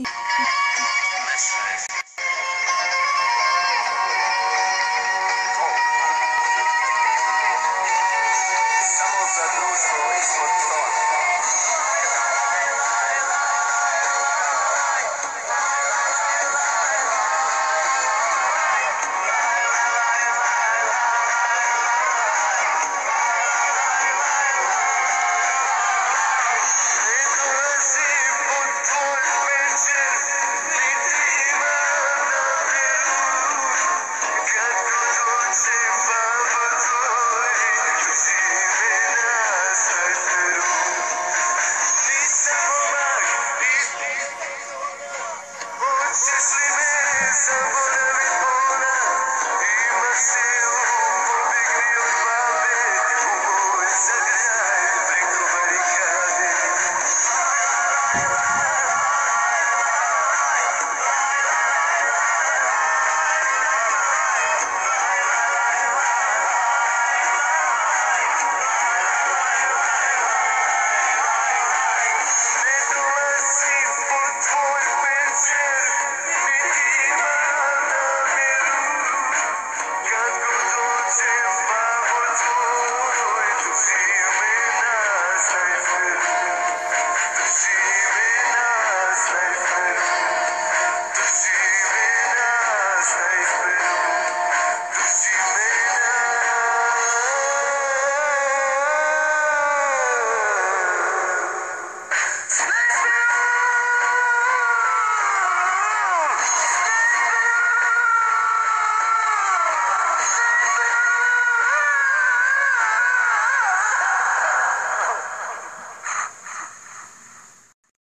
Message.